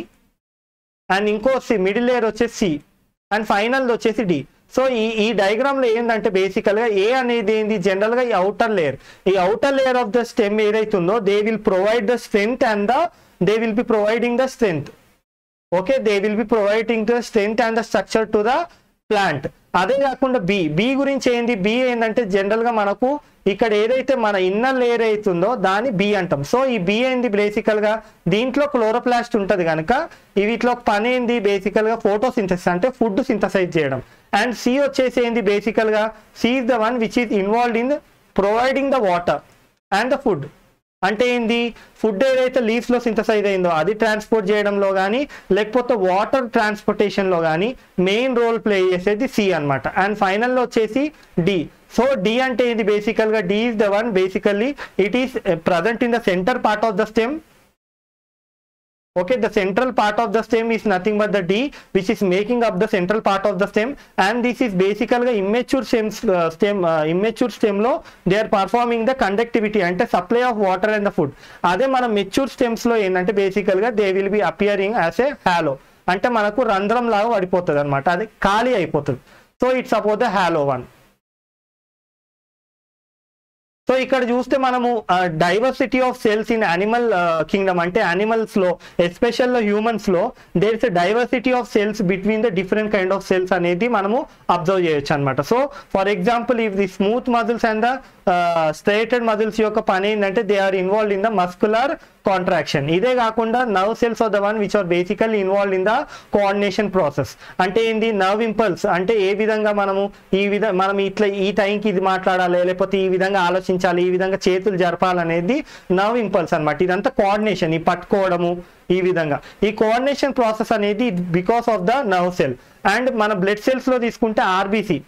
అండ్ ఇంకో మిడిల్ లేయర్ వచ్చేసి సి అండ్ ఫైనల్ వచ్చేసి డి సో ఈ ఈ లో ఏంటంటే బేసికల్గా ఏ అనేది ఏంది జనరల్గా ఈ అవుటర్ లేయర్ ఈ outer layer of the stem ఏదైతుందో they will provide the strength and the they will be providing the strength okay they will be providing the strength and the structure to the plant అదే కాకుండా B B గురించి ఏంది B ఏంటంటే జనరల్గా మనకు ఇక్కడ ఏదైతే మన ఇన్నర్ లేయర్ అవుతుందో దాన్ని బి అంటాం సో ఈ బి ఏంది బేసికల్గా దీంట్లో క్లోరోప్లాస్ట్ ఉంటుంది కనుక వీటిలో పని ఏంది బేసికల్గా ఫోటోసింథసిస్ అంటే ఫుడ్ సింథసైజ్ చేయడం అండ్ సి వచ్చేసి ఏంది బేసికల్గా C is the one which is involved in providing the water and the food అంటే ఏంది ఫుడ్ ఏదైతే లీవ్స్లో సింథసైజ్ అయిందో అది ట్రాన్స్పోర్ట్ చేయడంలో కానీ లేకపోతే వాటర్ ట్రాన్స్పోర్టేషన్లో కానీ మెయిన్ రోల్ ప్లే చేసేది సి అనమాట అండ్ ఫైనల్లో వచ్చేసి డి సో డి అంటే ఏంది బేసికల్గా D is the one basically it is present in the centre part of the stem okay the central part of the stem is nothing but the d which is making up the central part of the stem and this is basically the immature stem uh, stem uh, immature stem lo they are performing the conductivity ante supply of water and the food ade mana mature stems lo endante basically they will be appearing as a halo ante manaku randram రంధ్రం లాగా anamata అనమాట kali ఖాళీ so it's about the halo one so ఇక్కడ చూస్తే మనము diversity of cells in animal kingdom అంటే animals లో especial humans లో there is diversity of cells between the different kind of cells అనేది మనము అబ్జర్వ్ చేయొచ్చు అనమాట so for example if the smooth muscles and the striated muscles యొక్క పని ఏంటంటే they are involve in the muscular contraction ఇదే కాకుండా nerve cells of the one which are basically involve in the coordination process అంటే ఏంది nerve impulse అంటే ఏ విధంగా మనము ఈ విధ మనం ఇట్లా ఈ టైంకి ఇది మాట్లాడాలి లేకపోతే ఈ విధంగా ఆలోచించాలి ఈ విధంగా చేతులు జరపాలనేది నర్వ్ ఇంపల్స్ అనమాట ఇదంతా కోఆర్డినేషన్ ఈ పట్టుకోవడము ఈ విధంగా ఈ కోఆర్డినేషన్ ప్రాసెస్ అనేది because of the nerve cell and మన బ్లడ్ సెల్స్లో తీసుకుంటే ఆర్బీసీ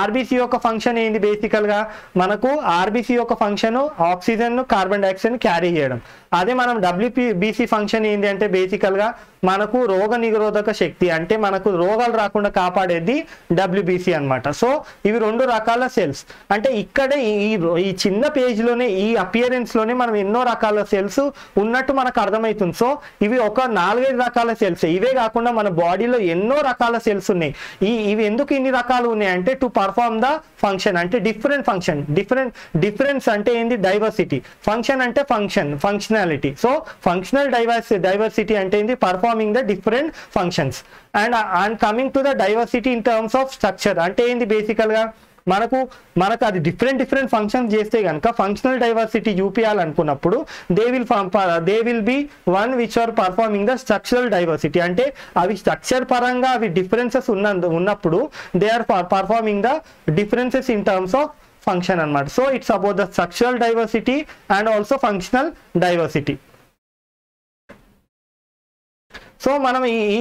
ఆర్బీసీ యొక్క ఫంక్షన్ ఏంది బేసికల్గా మనకు ఆర్బీసీ యొక్క function oxygen carbon dioxide carry చేయడం అదే మనం డబ్ల్యూపీ బీసీ ఫంక్షన్ ఏంటి అంటే బేసికల్గా మనకు రోగ నిరోధక శక్తి అంటే మనకు రోగాలు రాకుండా కాపాడేది డబ్ల్యూబిసి అనమాట సో ఇవి రెండు రకాల సెల్స్ అంటే ఇక్కడే ఈ ఈ చిన్న పేజ్లోనే ఈ అపియరెన్స్లోనే మనం ఎన్నో రకాల సెల్స్ ఉన్నట్టు మనకు అర్థమవుతుంది సో ఇవి ఒక నాలుగైదు రకాల సెల్స్ ఇవే కాకుండా మన బాడీలో ఎన్నో రకాల సెల్స్ ఉన్నాయి ఈ ఇవి ఎందుకు ఇన్ని రకాలు ఉన్నాయి అంటే టు పర్ఫామ్ ద ఫంక్షన్ అంటే డిఫరెంట్ ఫంక్షన్ డిఫరెంట్ డిఫరెన్స్ అంటే ఏంది డైవర్సిటీ ఫంక్షన్ అంటే function functionality so functional diverse diversity అంటే ఏంది perform performing the different functions and uh, and coming to the diversity in terms of structure అంటే ఏంది బేసికల్గా మనకు మనకు అది డిఫరెంట్ డిఫరెంట్ ఫంక్షన్స్ చేస్తే కనుక functional diversity చూపించాలనుకున్నప్పుడు they will they will be one which are performing the structural diversity అంటే అవి స్ట్రక్చర్ పరంగా అవి డిఫరెన్సెస్ ఉన్న ఉన్నప్పుడు they are performing the differences in terms of function అనమాట so it's about the structural diversity and also functional diversity so మనం ఈ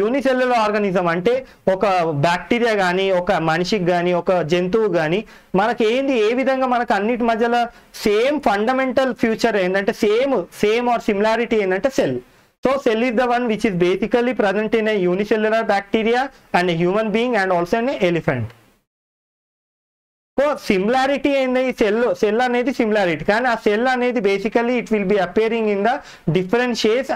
unicellular organism అంటే ఒక బ్యాక్టీరియా కానీ ఒక మనిషికి కానీ ఒక జంతువు కానీ మనకి ఏంది ఏ విధంగా మనకు అన్నిటి మధ్యలో సేమ్ ఫండమెంటల్ ఫ్యూచర్ ఏంటంటే సేమ్ సేమ్ ఆర్ సిమిలారిటీ ఏంటంటే cell so cell is the one which is basically present in a unicellular bacteria and human being and also elephant so similarity అయింది ఈ సెల్ సెల్ అనేది similarity కానీ ఆ cell అనేది basically it will be appearing in the different shapes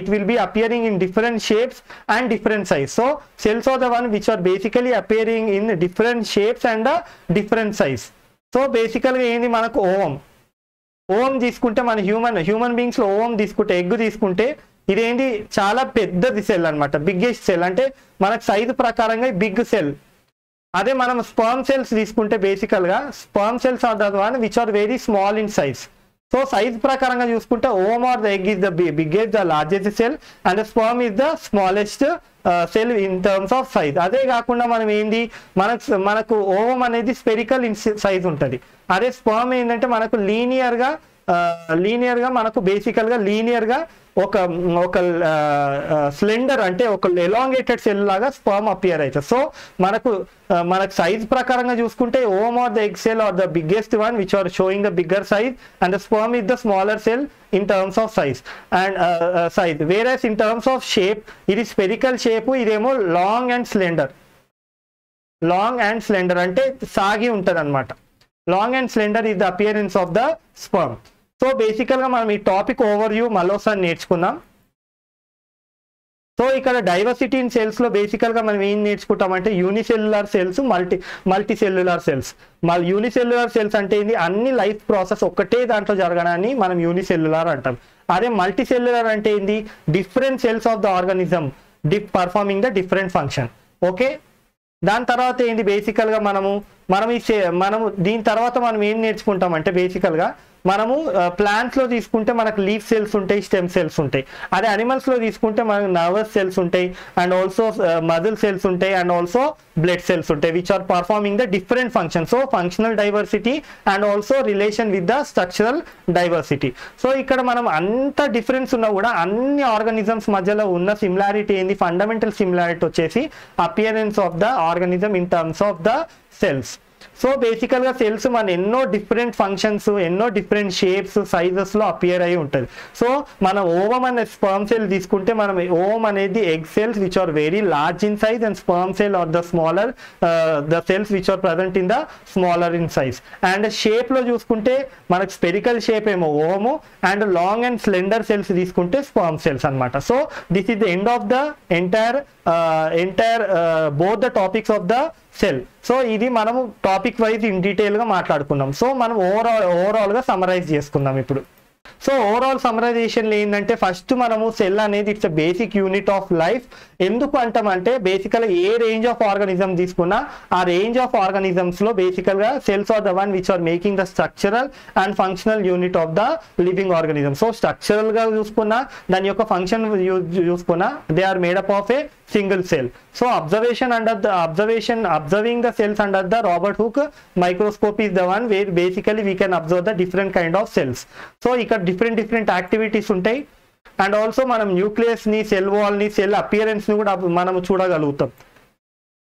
it will be appearing in different shapes and different size so cells of the one which are basically appearing in different shapes and different size so బేసికల్గా ఏంది మనకు ovum ఓం తీసుకుంటే మన human human బీయింగ్స్లో ఓం తీసుకుంటే egg తీసుకుంటే ఇదేంటి చాలా పెద్దది సెల్ అనమాట బిగ్గెస్ట్ సెల్ అంటే మనకు సైజు ప్రకారంగా బిగ్ సెల్ అదే మనం స్పాన్ సెల్స్ తీసుకుంటే బేసికల్గా స్పాన్ సెల్స్ ఆర్ దాని which are very small in size so size ప్రకారంగా చూసుకుంటే ovum or the egg is the biggest the largest cell and sperm is the smallest cell in terms of size అదే కాకుండా మనం ఏంది మనకు మనకు ovum అనేది స్పెరికల్ ఇన్ సైజ్ ఉంటుంది అదే స్పర్మ్ ఏంటంటే మనకు లీనియర్గా లీనియర్గా మనకు బేసికల్గా లీనియర్గా ఒక ఒక స్లెండర్ అంటే ఒక ఎలాంగేటెడ్ సెల్ లాగా స్పర్మ్ అపియర్ అవుతుంది సో మనకు మనకు సైజ్ ప్రకారంగా చూసుకుంటే ovum are the cell are the biggest one which are showing the bigger size and the sperm is the smaller cell in terms of size and size వేరే in terms of shape ఇది spherical shape ఇదేమో long and slender long and slender అంటే సాగి ఉంటుంది long and slender is the appearance of the sperm so బేసికల్గా మనం ఈ topic overview మళ్ళీసారి నేర్చుకుందాం సో ఇక్కడ డైవర్సిటీ ఇన్ సెల్స్లో బేసికల్గా మనం ఏం నేర్చుకుంటాం అంటే unicellular cells multi multicellular cells మళ్ళీ యూనిసెల్యులర్ సెల్స్ అంటే ఏంది అన్ని లైఫ్ ప్రాసెస్ ఒక్కటే దాంట్లో జరగడాన్ని మనం యూనిసెల్యులర్ అంటాం అదే మల్టీ సెల్యులర్ అంటే ఏంది different cells of the organism the performing the different function okay దాని తర్వాత ఏంది బేసికల్గా మనము మనం ఈ మనము దీని తర్వాత మనం ఏం నేర్చుకుంటామంటే బేసికల్గా మనము లో తీసుకుంటే మనకు లీఫ్ సెల్స్ ఉంటాయి స్టెమ్ సెల్స్ ఉంటాయి అదే లో తీసుకుంటే మనకు నర్వస్ సెల్స్ ఉంటాయి అండ్ ఆల్సో మజిల్ సెల్స్ ఉంటాయి అండ్ ఆల్సో బ్లడ్ సెల్స్ ఉంటాయి which are performing the different function so functional diversity and also relation with the structural diversity so ఇక్కడ మనం అంత డిఫరెన్స్ ఉన్నా కూడా అన్ని ఆర్గానిజమ్స్ మధ్యలో ఉన్న సిమిలారిటీ ఏంది ఫండమెంటల్ సిమిలారిటీ వచ్చేసి appearance of the organism in terms of the cells so బేసికల్గా సెల్స్ మన ఎన్నో డిఫరెంట్ ఫంక్షన్స్ ఎన్నో డిఫరెంట్ షేప్స్ సైజెస్లో అపియర్ అయి ఉంటుంది సో మనం ఓవం అనే స్పర్మ్ సెల్ తీసుకుంటే మనం ఓవం అనేది egg cells which are very large in size and sperm cell are the smaller the cells which are present in the smaller in size and షేప్లో చూసుకుంటే మనకు స్పెరికల్ షేప్ ఏమో ovum and long and slender cells తీసుకుంటే sperm cells అనమాట so this is the end of the entire entire both the topics of the cell so ఇది మనము topic wise ఇన్ డీటెయిల్గా మాట్లాడుకున్నాం సో మనం ఓవరాల్ ఓవరాల్గా సమరైజ్ చేసుకుందాం ఇప్పుడు సో ఓవరాల్ సమరైజేషన్లో ఏంటంటే ఫస్ట్ మనము సెల్ అనేది it's basic unit of life ఎందుకు అంటామంటే బేసికల్గా ఏ రేంజ్ ఆఫ్ ఆర్గానిజం తీసుకున్నా ఆ రేంజ్ ఆఫ్ ఆర్గానిజమ్స్లో బేసికల్గా cells are the one which are making the structural and functional unit of the living organism so స్ట్రక్చరల్గా చూసుకున్నా దాని యొక్క ఫంక్షన్ చూసుకున్నా they are made up of a single cell. So observation under the observation observing the cells under the Robert Hooke microscope is the one where basically we can observe the different kind of cells. So ఇక్కడ different different activities ఉంటాయి and also మనం న్యూక్లియస్ని cell వాల్ని cell అపియరెన్స్ని కూడా మనం చూడగలుగుతాం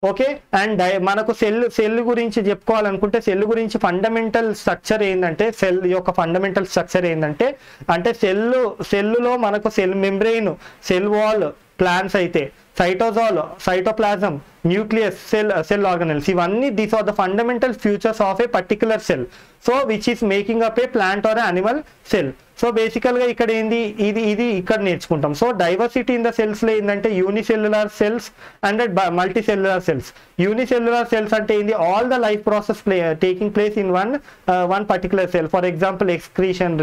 okay and మనకు సెల్ సెల్ గురించి చెప్పుకోవాలనుకుంటే సెల్ గురించి ఫండమెంటల్ స్ట్రక్చర్ ఏంటంటే సెల్ యొక్క ఫండమెంటల్ స్ట్రక్చర్ ఏంటంటే అంటే సెల్ సెల్లులో మనకు cell membrane cell wall plant अच्छे सैटोजा cytoplasm nucleus organelle इवीं these are fundamental features of a particular cell so which is making of a plant or animal cell so బేసికల్గా ఇక్కడ ఏంది ఇది ఇది ఇక్కడ నేర్చుకుంటాం సో డైవర్సిటీ ఇన్ ద సెల్స్లో ఏంటంటే unicellular cells and multicellular cells unicellular cells అంటే ఏంది all the life process play taking place in one one particular cell for example excretion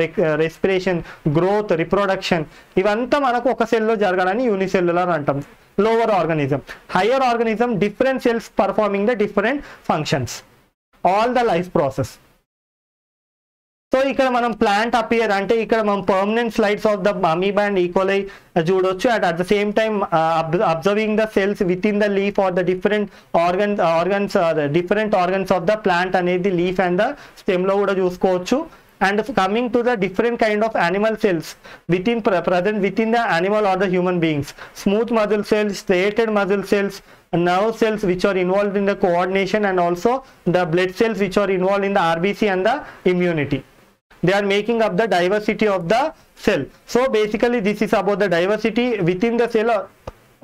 respiration growth reproduction ఇవంతా మనకు ఒక సెల్లో జరగాలని యూనిసెల్యులర్ అంటాం lower organism higher organism different cells performing the different functions all the life process so ఇక్కడ మనం plant appear అంటే ఇక్కడ మనం permanent slides of the mummy band equal అయి చూడొచ్చు and at the same time observing the cells within the leaf or the different organ organs different organs of the plant అనేది leaf and the stem లో కూడా చూసుకోవచ్చు and coming to the different kind of animal cells within present within the animal or the human beings smooth muscle cells striated muscle cells nerve cells which are involve in the coordination and also the blood cells which are involve in the RBC and the immunity they are making up the diversity of the cell so basically this is about the diversity within the cell or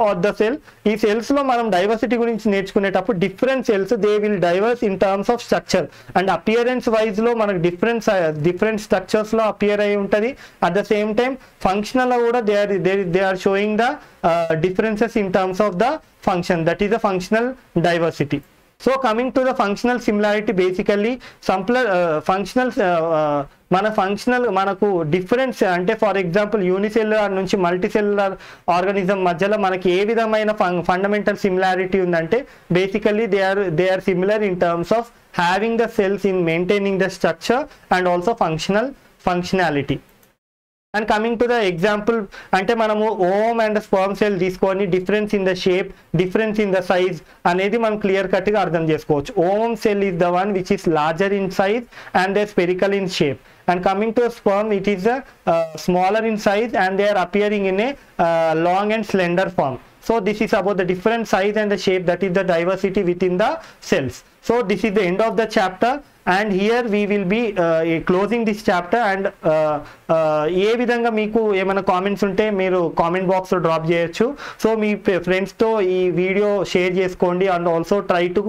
of the cell ఈ cells లో మనం diversity గురించి నేర్చుకునేటప్పుడు different cells they will diverse in terms of structure and appearance లో మనకు different different స్ట్రక్చర్స్లో appear అయి ఉంటుంది అట్ ద సేమ్ టైం లో కూడా they are they they are showing the differences in terms of the function that is the functional diversity So coming to the functional similarity, basically some uh, functional uh, uh మన functional మనకు difference అంటే for example unicellular నుంచి multicellular organism మధ్యలో మనకి ఏ విధమైన fundamental similarity ఉందంటే basically they are they are similar in terms of having the cells in maintaining the structure and also functional functionality and coming to the example అంటే మనము ovum and sperm cell తీసుకొని difference in the shape difference in the size అనేది మనం clear కట్గా అర్థం చేసుకోవచ్చు ovum cell is the one which is larger in size and they spherical in shape and coming to sperm it is the smaller in size and they are appearing in a long and slender form this is about the different size and the shape that is the diversity within the cells so this is the end of the chapter and here we will be closing this chapter and ఏ విధంగా మీకు ఏమైనా comments ఉంటే మీరు comment బాక్స్లో drop చేయొచ్చు so మీ ఫ్రెండ్స్తో ఈ వీడియో షేర్ చేసుకోండి and also try to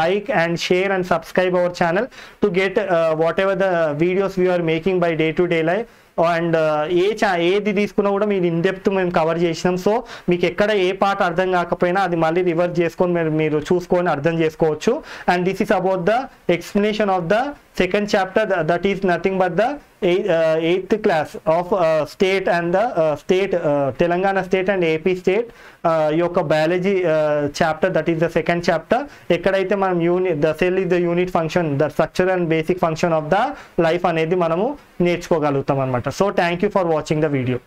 like and share and subscribe our channel to get whatever the videos we are making by day to day life and ఏ చా ఏది తీసుకున్నా కూడా మీరు ఇన్డెప్త్ మేము కవర్ చేసినాం సో మీకు ఎక్కడ ఏ పార్ట్ అర్థం కాకపోయినా అది మళ్ళీ రివర్స్ చేసుకొని మీరు మీరు చూసుకొని అర్థం చేసుకోవచ్చు and this is about the explanation of the second chapter that is nothing but the eighth, uh, eighth class of uh, state and the uh, state Telangana state and AP state యొక్క biology chapter that is the second chapter ఎక్కడైతే మనం unit the cell is the unit function the structure and basic function of the life అనేది మనము నేర్చుకోగలుగుతాం అనమాట so thank you for watching the video